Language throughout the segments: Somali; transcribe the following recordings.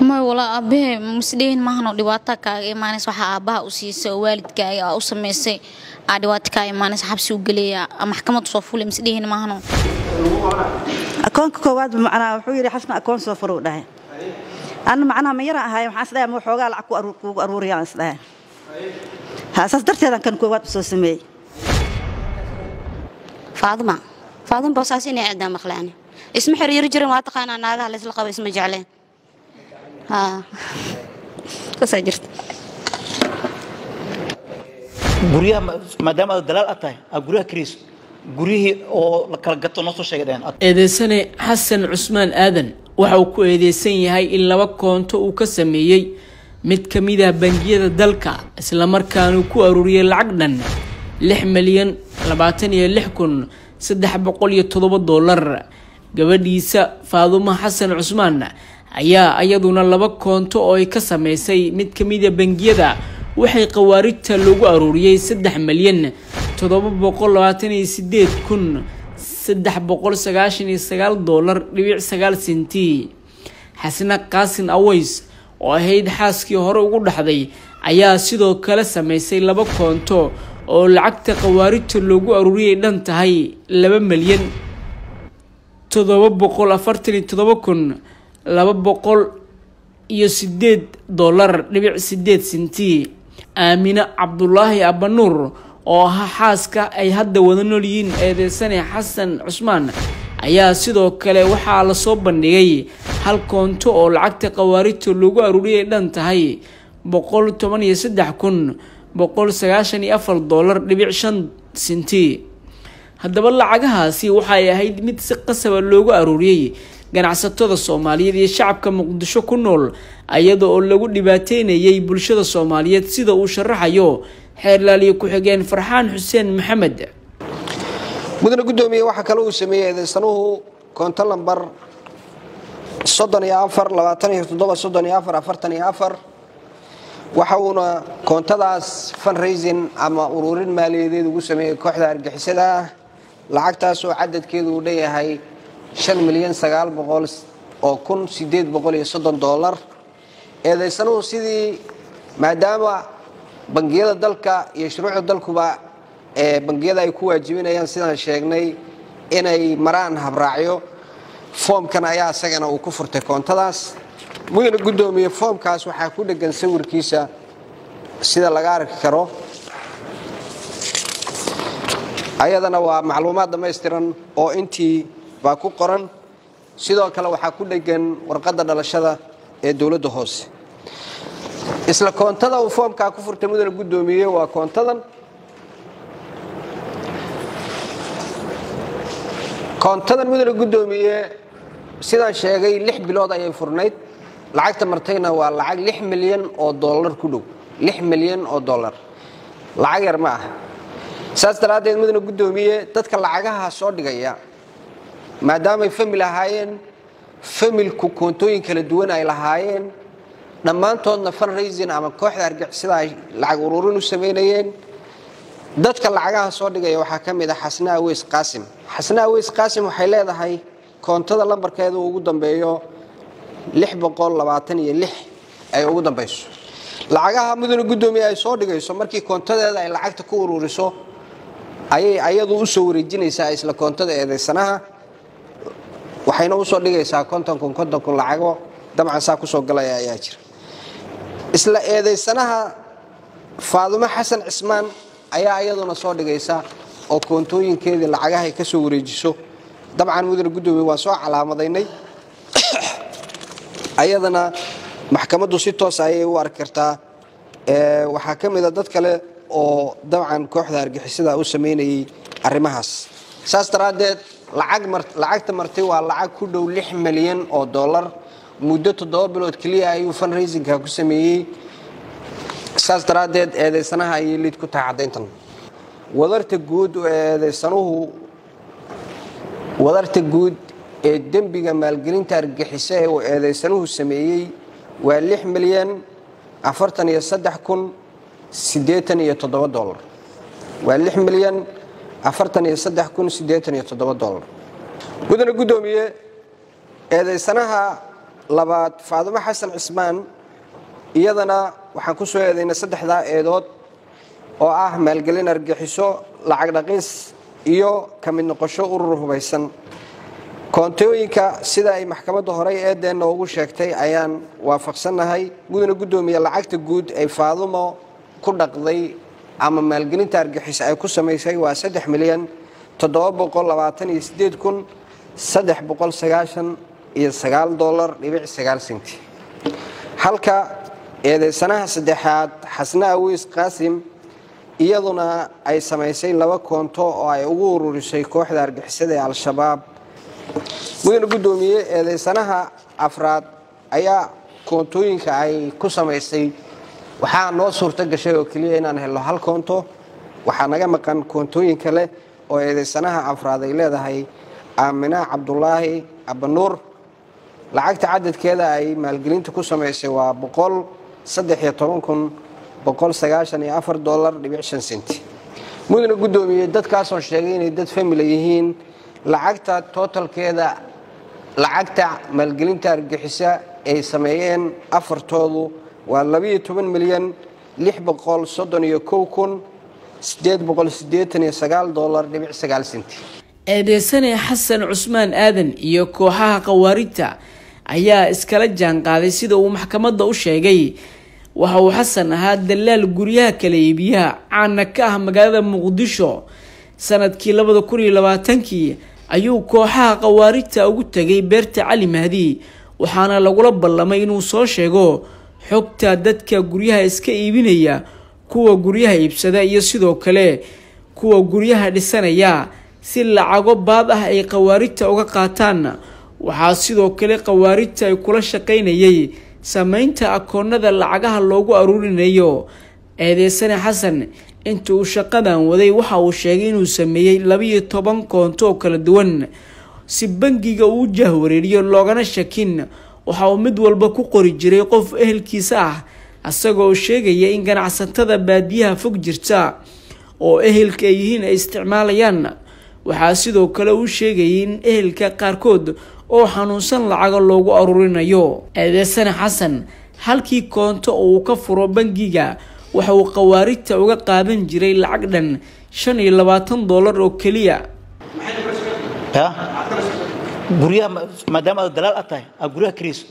may walaa aabbahe masdhehin maahano dhibaato kaaga imaanays waxaa aabbaha u siisay oo waalidkaaga aa u samaysay aa dhibaato kaaga imaanays xabsi u geleeya maxkamad soo fulay masdhehin maahano akoonka koowaad macnaa wuxuu yidhi xasna akoon soo furuu dhahay anna macnaha ma yara ahaay waxaan isdhahay ma xoogaa lacag kuugu aruuriyaan isdhahay ha saas darteedan kan koowaad u soo sameeyey faaduma faaduma boosaas inay ciddaa maqlaani isma xiriiri jirin waa taqaanaa naagaha laysla qaba isma jecleen maadaama aad dalaal aad tahay aad guryaha kariis guryihii oo la kala gato noo soo sheegay dhaheen eedeysane xasan cusmaan aadan waxa uu ku eedeysan yahay in laba koonto uu ka sameeyey mid ka mid ah bangiyada dalka islamarkaanu ku aruuriyey lacag dhan lix milyan labaatan iyo lix kun saddex boqol iyo toddoba dollar gabadhiisa faadumo xasan cusmaan ayaa iyaduna laba koonto oo ay ka sameysay mid ka mid a bangiyada. Waxay khawaarijta loogu aruuriyey saddex milyan toddoba boqol labaatan iyo sideed kun saddex boqol sagaashan iyo sagaal dollar dhibic sagaal senti xasna qaasin aways oo ahayd xaaskii hore ugu dhaxday ayaa sidoo kale sameysay laba koonto oo lacagta khawaarijta loogu aruuriyay dhan tahay laba milyan toddoba boqol afartan iyo toddoba kun laba boqol iyo sideed dollar dhibic sideed senti aamine cabdulaahi abanuur oo ahaa xaaska ay hadda wada nool yihiin eedeysane xasan cusmaan ayaa sidoo kale waxaa la soo bandhigay hal koonto oo lacagta khawaarijta loogu aruuriyay dhan tahay. Boqol toban iyo saddex kun boqol sagaashan iyo afar dollar dhibic shan senti haddaba lacagahaasi waxay ahayd mid si qasaba loogu aruuriyey ganacsatada soomaaliyeed iyo shacabka muqdisho ku nool iyada oo lagu dhibaateynayay bulshada soomaaliyeed sida uu sharaxayo xeerlaaliye ku-xigeen farxaan xuseen maxamed. Mudane guddoomiye waxaa kale uu sameeyey eedeysanuhu koonto lambar waxa uuna koontadaas funraising ama ururin maaliyadeed ugu sameeyey kooxda argixisada ah lacagtaas oo cadadkeedu uu dhanyahay milyan oo kun dolar eedaysanuhu sidii maadaama bangiyada dalka iyo shuruucda dalkuba ee bangiyada ay ku waajibinayaan sidaan sheegnay inay maraan habraacyo. Foomkan ayaa isagana uu ku furtay koontadaas. Mudane guddoomiye foomkaas waxaa ku dhegan sawirkiisa sida laga arki karo. Ayadana waa macluumaad dhammaystiran oo intii baa ku qoran. Sidoo kale waxaa ku dhegan warqadda dhalashada ee dowladda hoose. Isla koontada uu foomkaa ku furtay mudane guddoomiye waa koontadan. Koontadan mudane guddoomiye sidaan sheegay lix bilood ayay furnayd. Lacagta martayna waa lacag lix milyan oo dollar ku dhow. Lix milyan oo dollar. Lacag yar ma ah saas daraaddeed mudane guddoomiye dadka lacagaha soo dhigaya maadaamay famil ahaayeen familku koontooyin kala duwan ay lahaayeen dhammaantoodna funraising ama kooxda argixisada ay lacag ururin u samaynayeen dadka lacagaha soo dhigaya waxaa ka mid ah xasna aweys qaasim. Xasna aweys qaasim waxay leedahay koontada lambarkeeda ugu dambeeyo ay ugu dambayso. Lacagaha mudane guddoomiye ay soo dhigayso markii koontadeeda ay lacagta ku ururiso ayay ayadu u wareejinaysaa isla koontada eedaysanaha waxayna u soo dhigaysaa konton kun konton kun lacago dabcan saa ku soo galaya ayaa jira. Isla eedaysanaha faadumo xasan cismaan ayaa iyaduna soo dhigaysa oo koontooyinkeedii lacagahay ka wareejiso. Dabcan mudane guddoomiye waan soo calaamadaynay ayadana maxkamaddu si toos ayay u arki kartaa. Waxaa ka mida dad kale oo dabcan kooxda argixisada u samaynayay arrimahaas. Saas daraaddeed lacagta martay waa lacag ku dhow lix milyan oo dollar. Muddo toddoba bilood keliya ayuu funraisinka ku sameeyey. Saas daraaddeed eedaysanaha ayay liid ku tahay caddayntan. Wadarta guud eedaysanuhu wadarta guud ee dembiga maalgelinta argixisa ee uu eedaysanuhu sameeyey waa lix milyan afartan iyo saddex kun siddeetan iyo toddoba dolar waa lix milyan afartan iyo saddex kun siddeetan iyo toddoba dolar mudane guddoomiye eedaysanaha labaad faadumo xasan cismaan iyadana waxaan ku soo eedaynay saddexdaa eedood oo ah maalgelin argaxiso lacag dhaqis iyo ka mid noqosho urur hubaysan. Koontooyinka sida ay maxkamadda horey eedeenna ugu sheegtay ayaan waafaqsannahay. Gudana guddoomiye lacagta guud ay faadumo ku dhaqday ama maalgelinta argaxiso ay ku samaysay waa saddex milyan toddoba boqol labaatan iyo sideed kun saddex boqol sagaashan iyo sagaal dolar dhibic sagaal senti. Halka eedeysanaha saddexaad xasne awiis qaasim iyaduna ay samaysay laba koonto oo ay ugu ururisay kooxda argixisada ee al-shabaab. Mudana guddoomiye eedeysanaha afraad ayaa koontooyinka ay ku samaysay waxaa noo suurto gashay oo keliya inaan helno hal koonto. Waxaa naga maqan koontooyin kale oo eedeysanaha afraad ay leedahay. Aamina cabdulaahi abanuur lacagta cadadkeeda ay maalgelinta ku samaysay waa boqol saddex iyo toban kun boqol sagaashan iyo afar dolar dhibic shan senti. Mudana guddoomiye dadkaasoo sheegay inay dad famila yihiin. Lacagta tootalkeeda lacagta maalgelinta argixisa ay sameeyeen afartoodu waa labiyo toban milyan lix boqol soddon iyo kow kun sideed boqol sideetan iyo sagaal dolar dhibic sagaal senti eedeysane xasan cusmaan aadan iyo kooxaha khawaarijta ayaa iskala jaanqaaday sida uu maxkamadda u sheegay. Waxa uu xasan ahaa dalaal guryaha kala iibiyaha caana ka ah magaalada muqdisho. Sanadkii labada kun iyo labaatankii ayuu kooxaha khawaarijta ugu tegay beerta cali mahdi waxaana lagula ballamay inuu soo sheego xogta dadka guryaha iska iibinaya kuwa guryaha iibsada iyo sidoo kale kuwa guryaha dhisanaya si lacago baad ah ay khawaarijta uga qaataan. Waxaa sidoo kale khawaarijta ay kula shaqaynayay sameynta akoonada lacagaha loogu aruurinayo. Eedeysane xasan inta uu shaqadan waday waxa uu sheegay inuu sameeyey labiyo toban koonto oo kala duwan. Si bangiga uu jahwareeriyo loogana shakin waxa uu mid walba ku qori jiray qof ehelkiisa ah isagoo sheegaya in ganacsatada baadiyaha fog jirta oo ehelka ay yihiin ay isticmaalayaan. Waxaa sidoo kale uu sheegayay in ehelka qaarkood oo xanuunsan lacaga loogu aruurinayo. Eedeysane xasan halkii koonto oo uu ka furo bangiga waxa uu khawaarijta uga qaadan jiray lacag dhan shan iyo labaatan dollar oo keliya. Ya guryaha maadaama aad dalaal aad tahay aad guryaha kirayso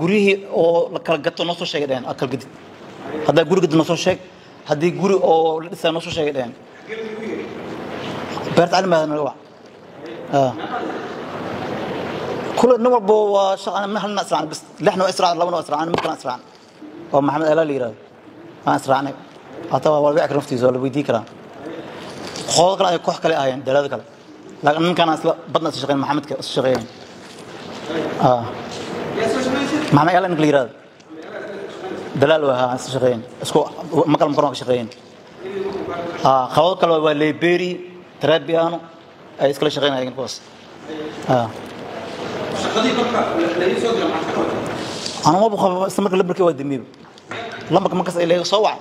guryihii oo la kala gato noo soo sheegay dhaheen aad kala gadid haddaa guri gadid noo soo sheeg haddii guri oo la dhisaa noo soo sheegay dhaheen beerta calimaada naga wac kule nin walbo waa shaqan ma halna israacna bis lixna waa israacna labana waa israacna mid kalena israacna oo maxamed elaa la yidhahdo waan israacnay hata waa la wici kara naftiisa waa la weydii karaa qoodo kale ay koox kale ahaayeen dalaado kale لكن من كان أصلا بدنا الشغل محمد الشغل آه. ما ما يلا كليراد دلال وها الشغل اسكو ما آه، كان مقرن الشغل آه خوض كلو ولي بيري تربيانو أي اسكو شغل هاي كوس آه. أنا ما بخاف استمر كل بركي ودميب لما كان كسر إلى صوع.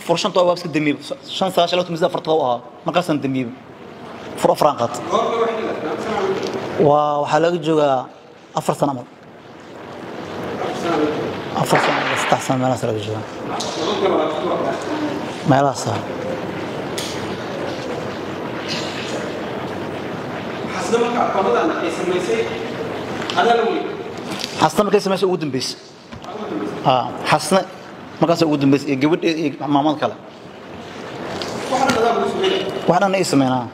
فرشان طواب سك دمي شان ساشلوت مزاف فرطوها ما كسر دمي furanqat waxaa laga joogaa afar sanamal afar sano ila saddex sano meelahaas laga joogaa. Meelahaas ah. xasna markay samaysay ugu dambaysa ah, xasna markaas ugu dambaysa iyo gabadheeda iyo maamada kale. Waxdhan ay sameynaa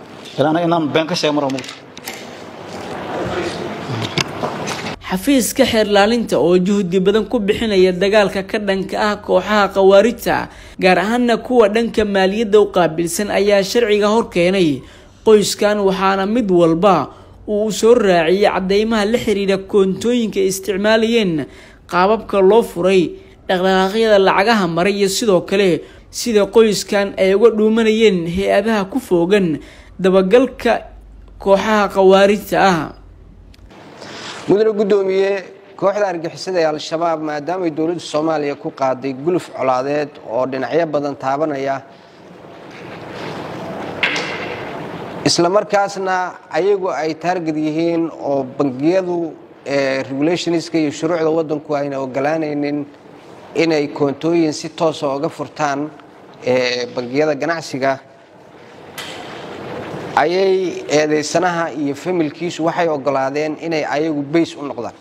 xafiiska xeerlaalinta oo juhdi badan ku bixinaya dagaalka ka dhanka ah kooxaha khawaarijta gaar ahaana kuwa dhanka maaliyadda u qaabilsan ayaa sharciga hor keenay. Qoyskan waxaana mid walba uu soo raaciyay cadeymaha la xiriira koontooyinka ay isticmaalayeen qaababka loo furay dhaqdhaqaaqyada lacagaha maray iyo sidoo kale sida qoyskan ay uga dhuumanayeen hay'adaha ku foogan dabagalka kooxaha khawaarijta ah. Mudane guddoomiye kooxda argixisada ee al-shabaab maadaamay dowladda soomaaliya ku qaaday guluf colaadeed oo dhinacyo badan taabanaya isla markaasna ayagu ay taargad yihiin oo bangiyadu regulationska iyo shuruucda waddanku ayna ogolaanaynin inay koontooyin si toosa oga furtaan bangiyada ganacsiga ayay eedaysanaha iyo familkiisu waxay ogolaadeen inay ayagu bays u noqdaan.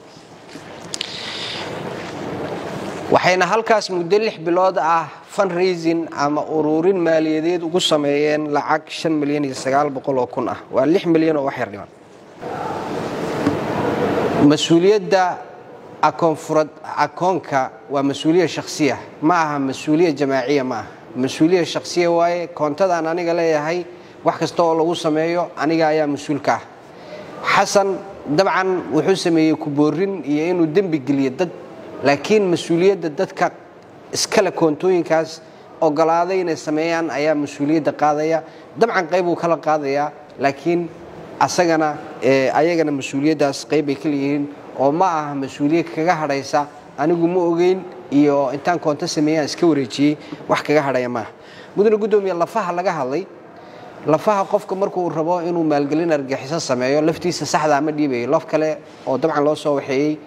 Waxayna halkaas muddo lix bilood ah fundraising ama ururin maaliyadeed ugu sameeyeen lacag shan milyan iyo sagaal boqol oo kun ah. Waa lix milyan oo wax yar dhiman. Mas'uuliyadda akoonfurad akoonka waa mas'uuliya shakhsiya. Ma aha mas'uuliya jamaaciya ma aha. Mas'uuliya shakhsiya waaye koontadaan aniga leeyahay wax kasta oo lagu sameeyo aniga ayaa mas'uulka ah. Xasan dabcan wuxuu sameeyey kuboorin iyo inuu dembi geliyo dad laakiin mas'uuliyadda dadka iskale koontooyinkaas ogolaaday inay sameeyaan ayaa mas'uuliyadda qaadaya. Dabcan qayb uu kala qaadayaa laakiin asagana ayagana mas'uuliyaddaas qayb ay ka leeyihiin. Oo ma aha mas'uuliyad kaga hadhaysa anigu ma ogeyn iyo intaan koonto sameeyaan iska wareejiyey wax kaga hadhaya maaha mudane guddoomiye lafaha laga hadlay lafaha qofka markuu rabo inuu maalgelin argaxiso sameeyo laftiisa saxdaa ma dhiibayo lof kale oo dabcan loo soo waxeeyey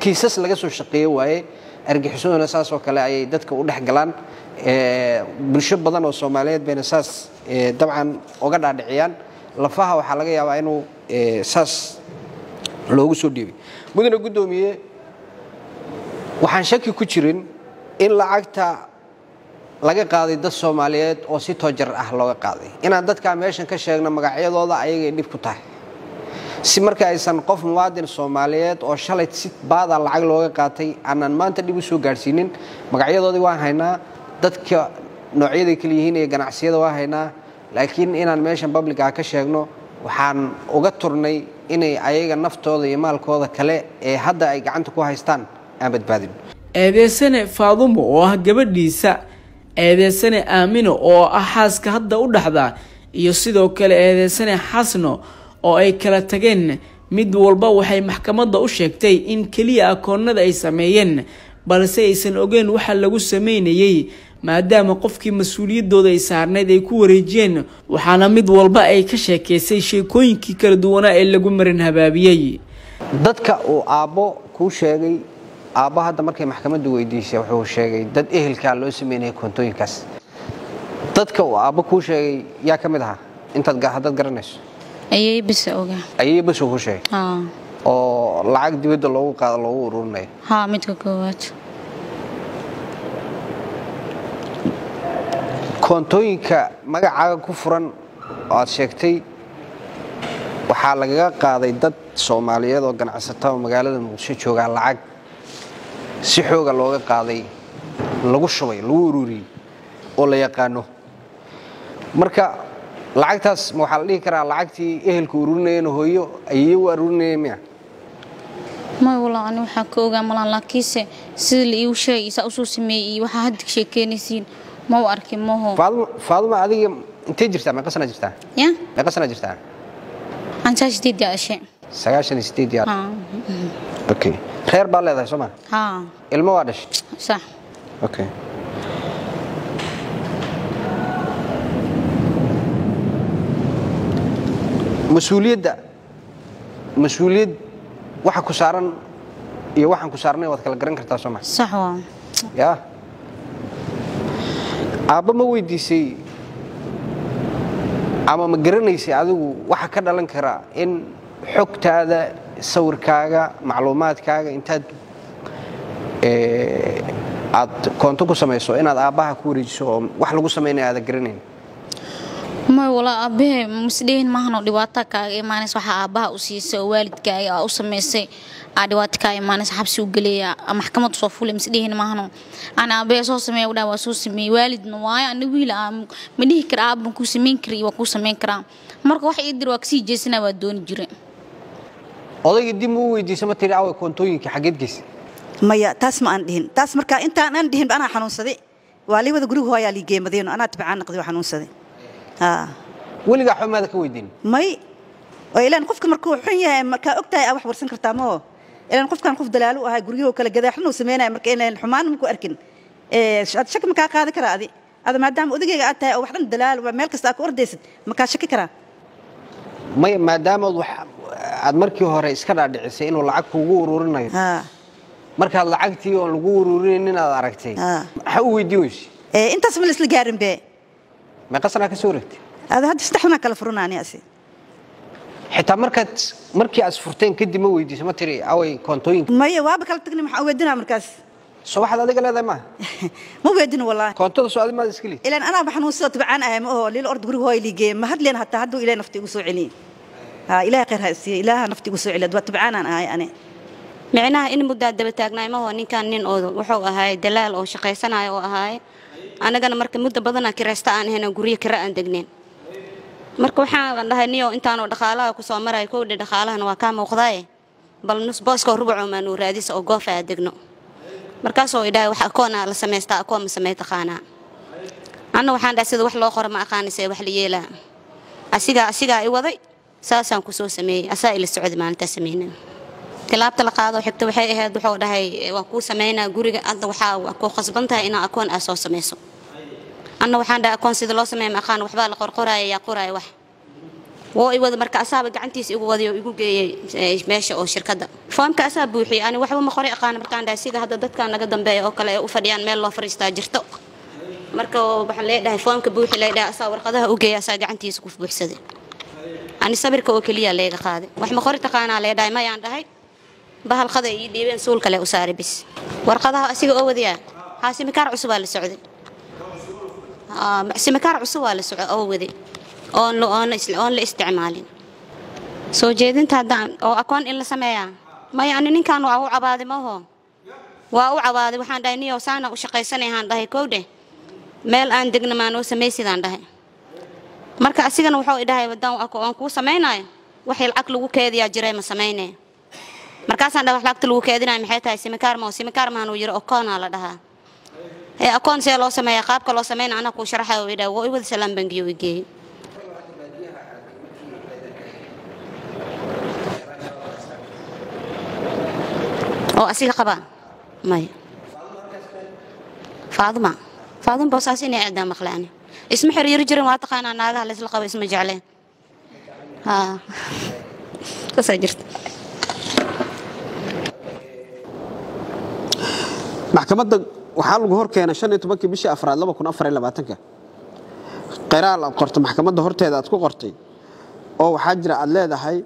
kiisas laga soo shaqeeye waaye argaxisaduna saasoo kale ayay dadka u dhex galaan. Bulsho badan oo soomaaliyeed bayna saas dabcan uga dhaadhiciyaan. Lafaha waxaa laga yaabaa inuu saas loogu soo dhiibay. Mudane guddoomiye waxaan shaki ku jirin in lacagta laga qaaday dad soomaaliyeed oo si toojar ah looga qaaday inaan dadkaa meeshan ka sheegno magacyadooda ayagay dhib ku tahay. Si marka aysan qof muwaadin soomaaliyeed oo shalay si baada lacag looga qaatay aanan maanta dhib u soo gaadhsiinin magacyadoodii waan haynaa dadka noocyaday kala yihiin iyo ganacsiyada waan haynaa. Laakiin inaan meeshan public ah ka sheegno waxaan uga turnay inay ayaga naftooda iyo maalkooda kale ee hadda ay gacanta ku haystaan aan badbaadin. Eedeysane faadumo oo ah gabadhiisa eedeysane aamino oo ah xaaska hadda u dhaxda iyo sidoo kale eedeysane xasno oo ay kala tageen mid walba waxay maxkamadda u sheegtay in keliya akoonada ay sameeyeen balse aysan ogeen waxa lagu sameynayey maadaama qofkii mas'uuliyaddooda ay saarnayd ay ku wareejiyeen waxaana mid walba ay ka sheekaysay sheekooyinkii kala duwanaa ee lagu marin habaabiyey. Dadka uu aabbo kuu sheegay aabbo hadda markay maxkamaddu weydiisay wuxuu sheegay dad ehelkaa loo sameynaya koontooyinkaas dadka uu aabbo kuu sheegay yaa ka mid ahaa intaad haddaad garanayso. Ayay bisa ogaa ayay bas uu ku sheegay oo lacag dibadda loogu qaado loogu ururinayo. Midka koowaad. Koontooyinka magacaaga ku furan oo aad sheegtay waxaa lagaga qaaday dad soomaaliyeed oo ganacsataa oo magaalada muqdisho joogaa lacag si xooga looga qaaday lagu shubay lagu ururiyey oo la yaqaano. Marka lacagtaas ma waxaa la dhihi karaa lacagtii ehelka ururinayeen hooyo ayay u arurinayeen miya? May walaa ani waxaa ka ogaa malaan laakiinse sida la iigu sheegay isaa u soo sameeyey iyo waxaa hadda sheekeynaysiin ma u arkin maho faaduma adiga intee jirtaa? Meeqa sana jirtaa? Ya? Meeqa sana jirtaa? Ansaa sideed ashe. Sagaashan iyo sideed yaar haa okay reer baa leedahay soo ma? Ilmo waa dhashay. Mas'uuliyadda mas'uuliyad waxa ku saaran iyo waxaan ku saarnay waad kala garan kartaa soo ma? Yaa aabba ma weydiisay ama ma garanaysay adigu waxa ka dhalan kara in xogtaada sawirkaaga macluumaadkaaga intaad aad koonto ku samayso inaad aabbaha ku wareejiso oo wax lagu samaynaya aada garanayn. May walaa aabbahe masdhehin maahano dhibaato kaaga imaanays waxaa aabbaha u siisay oo waalidkaaga aa u samaysay. Aa dhibaato kaa imaanays xabsi u gelaya maxkamad soo fulay masdhehin maahano aan aabbahe soo sameeya udhaa waa soo sameeyey. Waalidna waayo ana wiil aa ma dhihi kara aabban kuu samayn kara iyo waa kuu samayn karaa. Marka wax ii dir waa ka sii jeesanaa waa dooni jire odayga dib ma u weydiisa ma tiri awa koontooyinka xaggeed geysa maya taas ma aan dhihin taas markaa intaan aan dhihin anaa xanuunsaday waa liibada guriga hooyaa lii geemadeen anaa tibcaan naqday xanuunsaday weligaa xumaada ka weydiin may oo ilaan qofka markuu xun yahay markaa og tahay aa wax warsan kartaa moo ilaan qofkan qof dalaalu ahay guryahoo kale gadaaxdhan uu samaynaya marka ilaan xumaan maku arkin. Shaki makaa qaadi karaa adi. Ada maadaama odagayga aad tahay oo wax dhan dalaal waa meel kasta aa ku ordaysid makaa shaki karaa maya maadaamaad aad markii hore iska dhaadhicisay inuu lacag kugu ururinayo markaad lacagtii oon lagu ururinin aad aragtay Ah. maxaa u weydiin weyse intaas ma la isla gaarin be meeqa sanaa ka soo wareegtay ada hadda saddex sanaa kala furanaani asi xitaa markaad markii aad furteen kadib ma weydiiso ma tiri away koontooyinka maya waaba kala tagni maxaa weydinaa markaas soo waxaad adiga leedahay maaha ma weydin wallaahi koontada soo adi maad iska lid ilaan anaa baxan uu soo tabcaan ahay ma oho liil orda guriga hooy liigee ma hadleen hataa hadduu ilaahay nafti igu soo celiye haa ilaahay khayr ha isiiye ilaaha nafti igu soo celiya waa tabcaanaan ahay ani micnaha in muddaa daba taagnaay maho ninkan nin oo wuxuu ahaay dalaal oo shaqaysanayo oo ahaay anagana marka muddo badana kiraysta aan ahayn guryo kira aan degneen marka waxaan dhahay niyo intaanoo dhaqaalaha ku soo maray kowdha dhaqaalahana waa kaa muuqdaaye bal nus booskoo rubuco maanuu raadisa oo goofa aa degno markaasoo idhahay wax akoona la samaystaa akoon ma samey taqaanaa anna waxaan dhahay sida wax loo qoro ma aqaanisee wax la yeelaa asigaa asigaa i waday saasaan ku soo sameeyey. Asaa ila socday maalintaa sameynaa tilaabta la qaado xigta waxay ahayd wuxuu dhahay waan kuu sameynaa guriga hadda waxaa ku khasban tahay inaa akoon aa soo samayso. Anna waxaan dhahay akoon sida loo sameeya ma aqaan waxbaa la qorqoraaya yaa qoraya wax. Woo i wada marka asaaba gacantiisa igu waday oo igu geeyey eh, meesha oo shirkadda. Foomka asaa buuxiyey ani waxba ma qoray aqaan markaan dhahay sida hadda dadkan naga dambeeya oo kale ay u fadhiyaan meel loo fadhiistaa jirto. Marka waxaan leedhahay foomka buuxi leedhahay asaa warqadaha u geeya asaa gacantiisa ku buuxsaday ani sabirka oo keliya leega qaaday wax ma qori taqaanaa mayaan dhahay bahalqada ii dhiibeen suul kale u bis. Warqadaha asiga oo wadayaa haa simikaar cusubaa la socday Aa, simikaar cusub waa la socday oo waday oon la- isticmaalin. Soo jeedinta haddaan oo akoon in la sameeyaa. Maya ani ninkan waa u cabaaday maho waa u cabaaday waxaan dhahay niyo saana u shaqaysanayahaan dhahay kowdhe. Meel aan degna maanoo samaysidaan dhahay marka asigana wuxuu idhahay wadaan aan kuu samaynayo waxay lacag lagu keediyaa jiray ma samaynee markaasaan dhahay wax lacagta lagu keedinayo maxay tahay? Simikaar ma simikaar maanuu yiri okoonaa la dhahaa. Ee akoon see loo sameeya qaabka loo sameynaa anaa kuu sharaxayo uu idhahay waa i wada salaam bangiyo i geeyey oo asiga qabaa maya faaduma faaduma boosaas inay aadaa maqlaani isma xiriiri jirin waa taqaanaa naagaha laysla qabo isma jecleen maxkamadda waxaa lagu hor shan iyo tobankii bishii afraad laba kun afar iyo labaatanka qiraal aad qorto maxkamadda horteeda aad ku qortay oo waxaa jira aad leedahay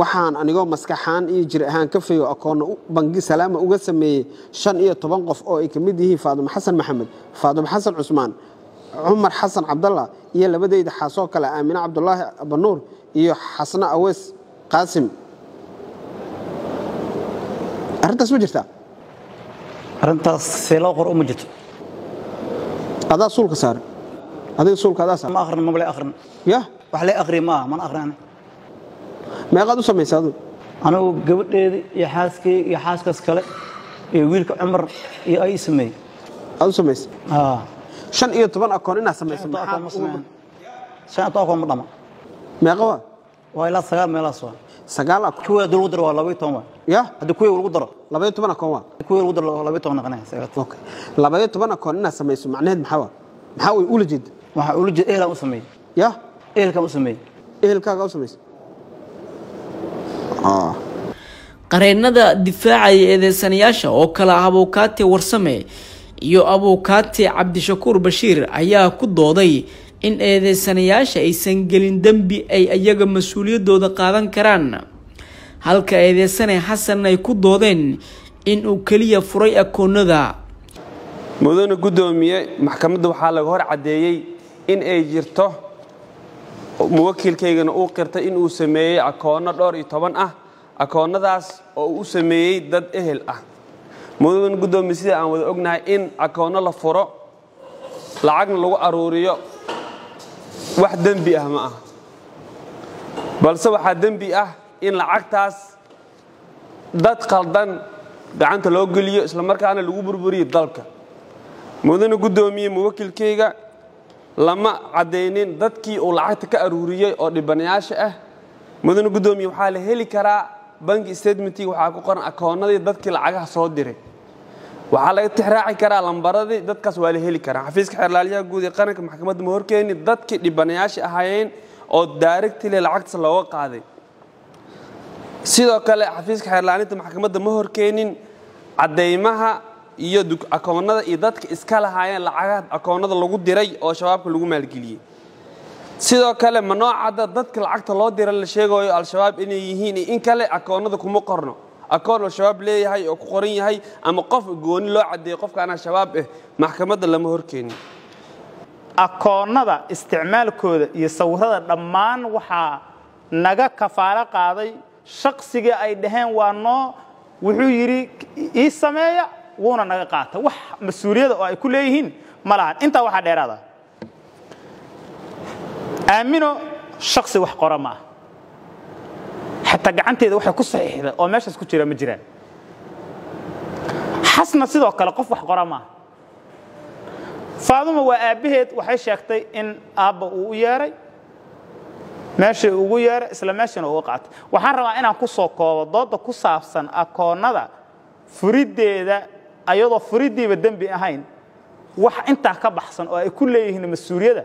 waxaan anigoo maskaxaan iyo jir ahaan ka fayo akoonna u- bangi salaama uga sameeyey shan iyo toban qof oo ay ka mid yihiin faadumo xasan maxamed faadumo xasan cusmaan cumar xasan cabdalla iyo labadeyda xaasoo kale aamine cabdulaahi abanuur iyo xasna aweys qaasim. Arrintaas ma jirtaa? Arrintaas see loo qoro uma jirto. Adaa suulka saaray. Adiga suulka adaa saaray. Ma akhrin maba le akhrin. Ya. Wax le akhri maaha mana akhrin meeqaad u samaysay adigu anigu gabadheedii iyo xaaskeyga iyo xaaskaas kale iyo wiilka cumar iyo ay sameeyey aad u samaysay haa shan iyo toban akoon inaad shan iyo toban akoon ma dhama. Meeqa waa? Waa ilaa sagaal meelahaas waa. Sagaal akoon? Kuwii haddii lagu daro waa laba iyo toban waa. Ya? Haddii kuwii lagu daro labaiyo toban akoon waa? Kuwii lagu daro laba iyo toban toban. Okay labaiyo toban akoon inaad samayso macnaheed maxaa waa? Maxaa way ula jeeda waxaa ula jeeda ehelaan u sameeyey. Ya? Ehelkaan u sameeyey. Ehelkaaga u samaysay Ah. qareennada difaacaya eedeysanayaasha oo kale ah abuukaati warsame iyo abuukaati cabdishakuur bashiir ayaa ku dooday in eedeysanayaasha aysan gelin dembi ay iyaga mas'uuliyaddooda qaadan karaan. Halka eedeysane xasan ay ku doodeen in uu keliya furay akoonada mudane guddoomiye maxkamadda waxaa laga hor caddeeyey in ay jirto muwakiilkaygana uu qirtay in uu sameeyey akoonno dhowr iyo toban ah akoonnadaas oo uu u sameeyey dad ehel ah mudane guddoomiye sida aan wada ognahay in akoonno la furo lacagna lagu aruuriyo? Wax dembi ah ma ah balse waxaa dembi ah in lacagtaas dad qaldan gacanta loo geliyo islamarkaana lagu burburiyo dalka. Mudane guddoomiye muwakilkayga lama caddaynin dadkii uu lacagta ka aruuriyey oo dhibanayaasha ah. Mudane guddoomiye waxaa la heli karaa banki statementiga waxaa ku qoran akoonnadii dadkii lacagaha soo diray. Waxaa laga tixraaci karaa lambaradii dadkaas waa la heli karaa. Xafiiska xeerlaaliyaha guud ee qaranka maxkamadda ma horkeeni dadkii dhibanayaasha ahaayeen oo daarigtile lacagtaas looga qaaday. Sidoo kale xafiiska xeerlaaninta maxkamadda ma horkeenin caddaymaha iyo akoonnada iyo dadka iska lahaayeen lacagaha akoonnada lagu diray oo shabaabka lagu maalgeliyey sidoo kale ma noo cadda dadka lacagta loo dira la sheegayo al-shabaab inay yihiin in kale akoonnada kuma qorno. Akoon al-shabaab leeyahay oo ku qoran yahay ama qof gooni loo caddeeyey qofkaana shabaab ah maxkamadda lama horkeenin akoonnada isticmaalkooda iyo sawirada dhammaan waxaa naga kafaalo qaaday. Shaqsigii ay dhaheen waa noo wuxuu yidhi ii sameeya wuuna naga qaata wax mas'uuliyada oo ay ku leeyihiin ma lahan. Intaa waxaa dheeraada aamino shaksi wax qora ma ah xataa gacanteeda waxay ku saxiixda oo meeshaas ku jira ma jiraan. Xasna sidoo kale qof wax qora ma ah faaduma waa aabbaheed waxay sheegtay in aabba uu u yeeray meeshii ugu yeeray isla meeshiina uga qaatay. Waxaan rabaa inaan ku soo koobo dooda ku saabsan akoonnada furiddeeda ayadoo furiddiiba dembi ahayn wax intaa ka baxsan oo ay ku leeyihiin mas'uuliyadda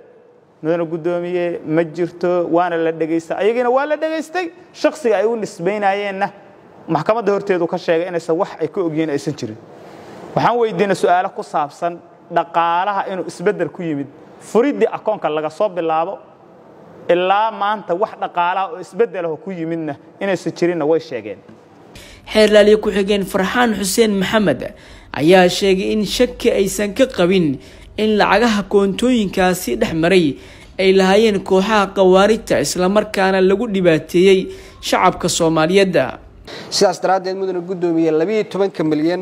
mudana guddoomiye ma jirto waana la dhegaysta ayagiina waa la dhegaystay. Shaksiga ay u nisbaynayeenna. Maxkamadda horteedu ka sheegay inaysan wax ay ka ogyihiin aysan jirin. Waxaan weydiinay su'aalo ku saabsan dhaqaalaha inuu isbeddel ku yimid. Furiddii akoonka laga soo bilaabo ilaa maanta wax dhaqaalaha oo isbeddelaho ku yimidna inaysan jirinna way sheegeen. Xeerlaaliye ku-xigeen farxaan xuseen maxamed ayaa sheegay in shaki aysan ka qabin in lacagaha koontooyinkaasi dhex maray ay lahaayeen kooxaha khawaarijta islamarkaana lagu dhibaateeyey shacabka soomaaliyeedda sidaas daraaddeed mudana guddoomiye labiyo tobanka milyan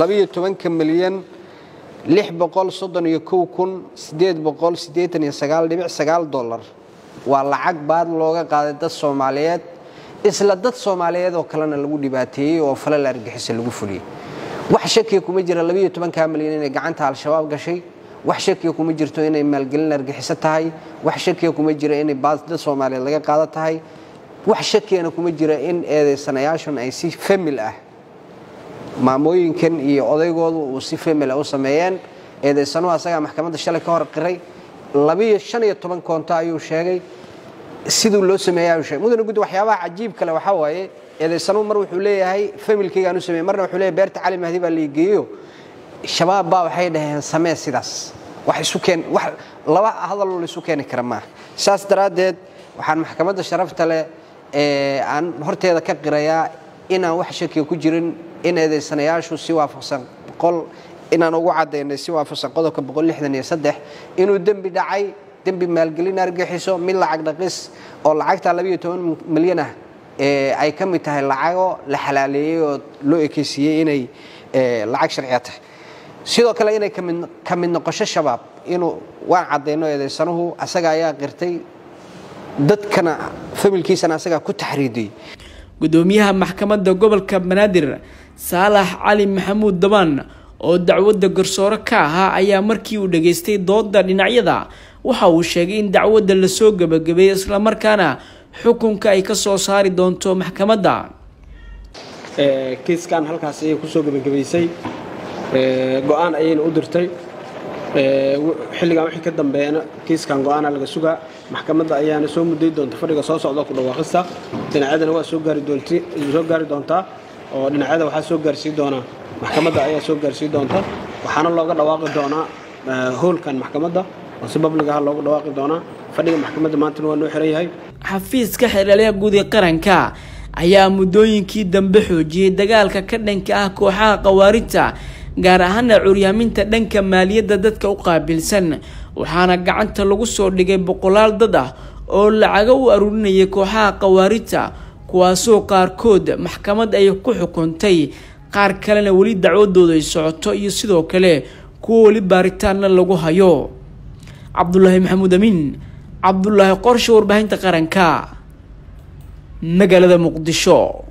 labiyo tobanka milyan lix boqol soddon iyo kow kun siddeed boqol siddeetan iyo sagaal dhibic sagaal dollar waa lacag baad looga qaaday dad soomaaliyeed isla dad soomaaliyeed oo kalena lagu dhibaateeyey oo falal argixisa lagu fuliyey. Wax shakiya kuma jira labiyo tobankaa milyan inay gacanta al-shabaab gashay wax shakiya kuma jirto inay maalgelin argixiso tahay wax shakiya kuma jira inay baad dad soomaaliyeed laga qaado tahay wax shakiyana kuma jira in eedaysanayaashan ay si famil ah maamooyinkan iyo odaygoodu uu si famila u sameeyeen. Eedaysanuhu asagaa maxkamadda shalay ka hor qiray labiyo shan iyo toban koonto ayuu sheegay. Siduu loo sameeyey ayuu sheegay. Mudane guddi waxyaabaha cajiib kale waxaa waaye eedaysanuhu mar wuxuu leeyahay familkaygaan u sameeyey marna wuxuu leeyahay beerta cali mahdi baa laigeeyo shabaab baa waxay dhaheen samee sidaas. Laba hadaloo la isu keeni kara maaha saas daraaddeed waxaan maxkamadda sharafta leh aan horteeda ka qirayaa inaan wax shakiga ku jirin in eedaysanayaashu si waafaqsan boqol inaan ugu caddaynay si waafaqsan qodobka boqol lixdan iyo saddex. Inuu dembi dhacay dembi maalgelin argixiso mid lacag dhaqis oo lacagta labiyo toban milyan ah ay ka mid tahay lacago la xalaaleeyey oo loo ekeysiiyey inay lacag sharciya tahay sidoo kale inay ka mid noqosho shabaab inuu waan caddayno eedaysanuhu asaga ayaa qirtay dadkana familkiisana asagaa ku taxriidiyey. Gudoomiyaha maxkamadda gobolka banaadir saalax cali maxamuud dabaan oo dacwadda garsoore ka ahaa ayaa markii uu dhageystay dooda dhinacyada. Waxa uu sheegay in dacwadda la soo gebagabeeyey islamarkaana xukunka ay ka soo saari doonto maxkamadda. Kiiskan halkaas ayay ku soo gebagabaysay go'aan ayayna u dirtay. Xilligan wixii ka dambeeyana kiiskan go'aana laga sugaa maxkamadda ayaana soo muday doonta fadhiga soo socda ku dhawaaqista dhinacyadana waa soo gaari doontaa oo dhinacyada waxaa soo gaarsii doonaa maxkamadda ayaa soo gaarsii doonta. Waxaana looga dhawaaqi doonaa hoolkan maxkamadda oo si babligaha looga dhawaaqi doonaa fadhiga maxkamadda maantana waa noo xiran yahay. Xafiiska xeelaliya guud ee qaranka ayaa muddooyinkii dambe xoojiyey dagaalka ka dhanka ah kooxaha khawaarijta gaar ahaana curyaaminta dhanka maaliyadda dadka u qaabilsan. Waxaana gacanta lagu soo dhigay boqolaal dad ah oo lacago u aruurinayay kooxaha khawaarijta kuwaasoo qaarkood maxkamad ay ku xukuntay. Qaar kalena weli dacwadooda socoto iyo sidoo kale kuwa weli baaritaanna lagu hayo. Cabdulaahi maxamuud amiin cabdulaahi qorshe warbaahinta qaranka magaalada muqdisho